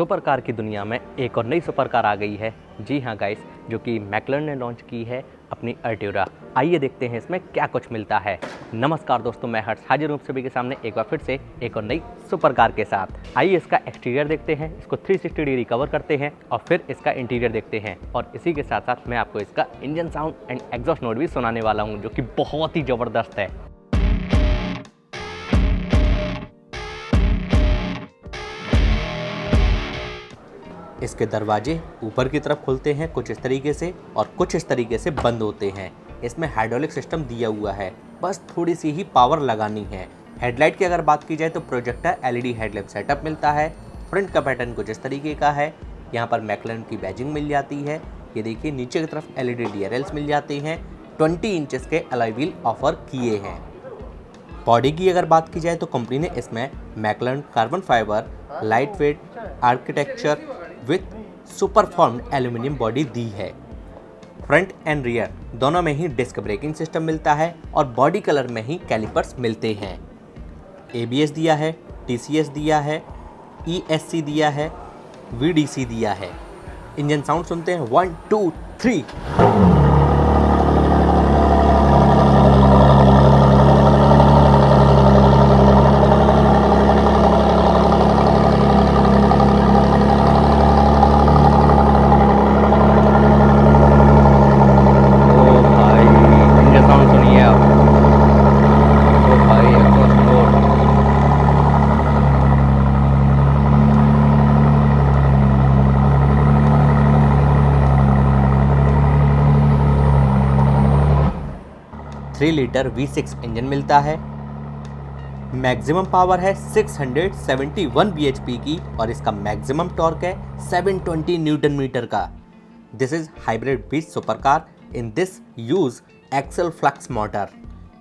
Super car की दुनिया में एक और नई सुपर कार आ गई है। जी हाँ गाइस जो कि मैकलर ने लॉन्च की है अपनी अर्ट्यूरा आइए देखते हैं इसमें क्या कुछ मिलता है। नमस्कार दोस्तों, मैं हर्ष, हाजिर हूँ सभी के सामने एक बार फिर से एक और नई सुपर कार के साथ। आइए इसका एक्सटीरियर देखते हैं, इसको 360 डिग्री कवर करते हैं और फिर इसका इंटीरियर देखते हैं। और इसी के साथ साथ मैं आपको इसका engine sound and exhaust note भी सुनाने वाला हूँ, जो कि बहुत ही ज़बरदस्त है। इसके दरवाजे ऊपर की तरफ़ खुलते हैं, कुछ इस तरीके से और कुछ इस तरीके से बंद होते हैं। इसमें हाइड्रोलिक सिस्टम दिया हुआ है। बस थोड़ी सी ही पावर लगानी है। हेडलाइट की अगर बात की जाए तो प्रोजेक्टर एलईडी हेडलैम्प सेटअप मिलता है। फ्रंट का पैटर्न कुछ इस तरीके का है। यहाँ पर मैकलन की बैजिंग मिल जाती है। ये देखिए, नीचे की तरफ़ एल ई मिल जाते हैं। 20 इंचेस के अलाई व्हील ऑफ़र किए हैं। बॉडी की अगर बात की जाए तो कंपनी ने इसमें McLaren carbon fibre light weight architecture with superformed aluminium body दी है। फ्रंट एंड रियर दोनों में ही डिस्क ब्रेकिंग सिस्टम मिलता है और बॉडी कलर में ही कैलिपर्स मिलते हैं। एबीएस दिया है टीसीएस दिया है ई e दिया है वीडीसी दिया है। इंजन साउंड सुनते हैं। One two three three litre V6 engine मिलता है। मैक्सिमम पावर है 671 bhp की और इसका मैक्सिमम टॉर्क है 720 न्यूटन मीटर का। This is hybrid beach super car in this use axial flux motor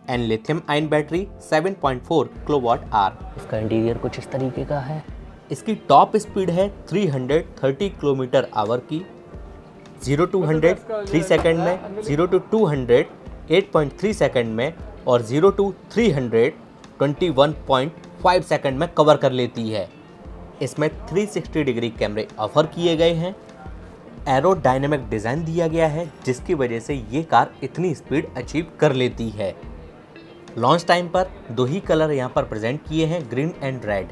and lithium ion battery 7.4 kilowatt are इसका interior कुछ इस तरीके का है। इसकी टॉप स्पीड है 330 किलोमीटर आवर की। 0 टू 100 3 सेकंड में 0 टू 200 8.3 सेकंड में और 0 टू 300 21.5 सेकंड में कवर कर लेती है। इसमें 360 डिग्री कैमरे ऑफ़र किए गए हैं। एरो डायनेमिक डिज़ाइन दिया गया है, जिसकी वजह से ये कार इतनी स्पीड अचीव कर लेती है। लॉन्च टाइम पर दो ही कलर यहाँ पर प्रेजेंट किए हैं green and red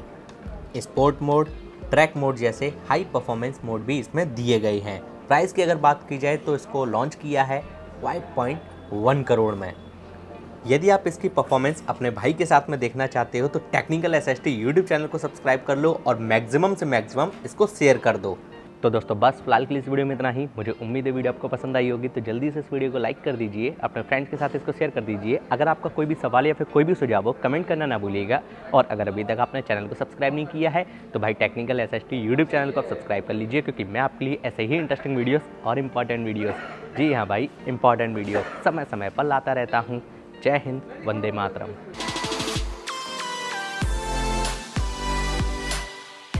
sport mode track mode जैसे हाई परफॉर्मेंस मोड भी इसमें दिए गए हैं। प्राइस की अगर बात की जाए तो इसको लॉन्च किया है वन करोड़ में। यदि आप इसकी परफॉर्मेंस अपने भाई के साथ में देखना चाहते हो तो technical S S YouTube channel को सब्सक्राइब कर लो और मैक्सिमम से मैक्सिमम इसको शेयर कर दो। तो दोस्तों, बस फ़िलहाल के लिए इस वीडियो में इतना ही। मुझे उम्मीद है वीडियो आपको पसंद आई होगी तो जल्दी से इस वीडियो को लाइक कर दीजिए, अपने फ्रेंड्स के साथ इसको शेयर कर दीजिए। अगर आपका कोई भी सवाल या फिर कोई भी सुझाव हो कमेंट करना ना भूलिएगा। और अगर अभी तक आपने चैनल को सब्सक्राइब नहीं किया है तो भाई टेक्निकल एस यूट्यूब चैनल को आप सब्सक्राइब कर लीजिए, क्योंकि मैं आपके लिए ऐसे ही इंटरेस्टिंग वीडियोज़ और इंपॉर्टेंट वीडियोज़ जी हाँ भाई इंपॉर्टेंट वीडियो समय समय पर लाता रहता हूँ। जय हिंद, वंदे मातरम।